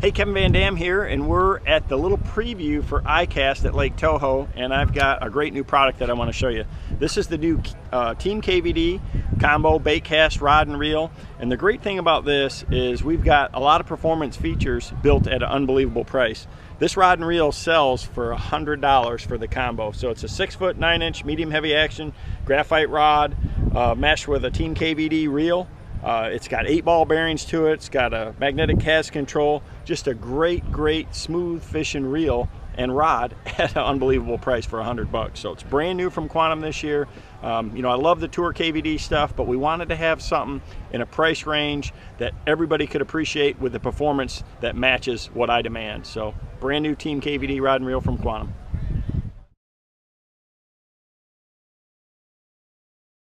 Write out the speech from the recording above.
Hey, Kevin VanDam here, and we're at the little preview for ICAST at Lake Toho, and I've got a great new product that I want to show you. This is the new uh, Team KVD combo bait cast rod and reel, and the great thing about this is we've got a lot of performance features built at an unbelievable price. This rod and reel sells for $100 for the combo, so it's a six foot, nine inch, medium heavy action graphite rod, uh, meshed with a Team KVD reel, uh, it's got eight ball bearings to it. It's got a magnetic cast control. Just a great, great smooth fishing reel and rod at an unbelievable price for 100 bucks. So it's brand new from Quantum this year. Um, you know, I love the Tour KVD stuff, but we wanted to have something in a price range that everybody could appreciate with the performance that matches what I demand. So brand new Team KVD rod and reel from Quantum.